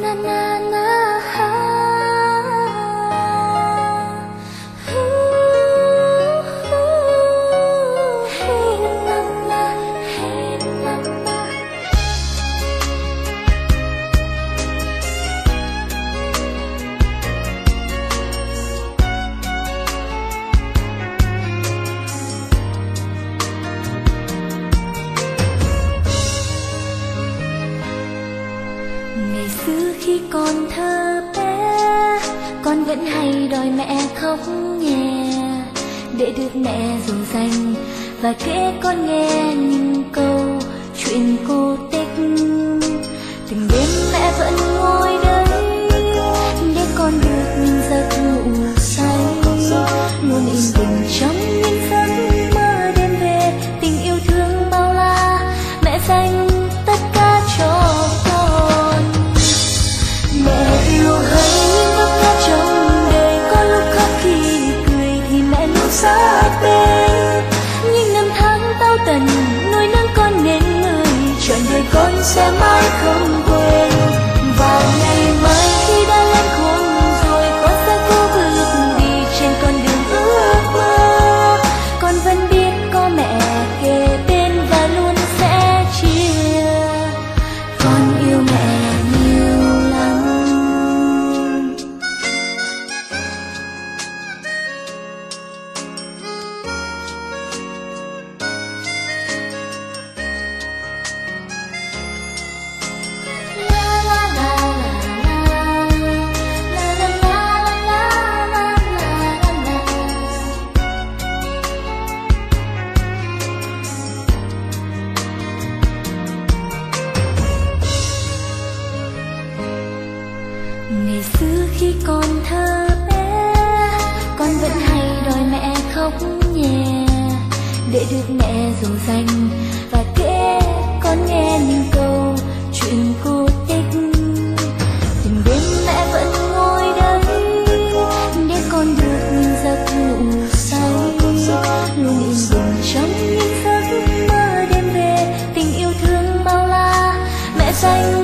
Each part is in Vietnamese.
na na. khi còn thơ bé, con vẫn hay đòi mẹ khóc nhẹ để được mẹ dùng dành và kể con nghe những câu Sẽ 横 thơ bé. Con vẫn hay đòi mẹ khóc nhè, để được mẹ dỗ dành và kể con nghe những câu chuyện cô tích từng đêm mẹ vẫn ngồi đây để con được những giấc ngủ say. Luôn yên bình trong những giấc mơ đêm về, tình yêu thương bao la. Mẹ dành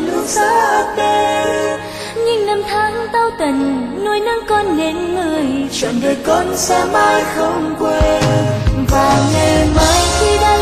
mẹ luôn xa tên nhưng năm tháng tao tần nuôi nấng con nên người trọn đời con sẽ mãi không quên. Và ngày mai khi đã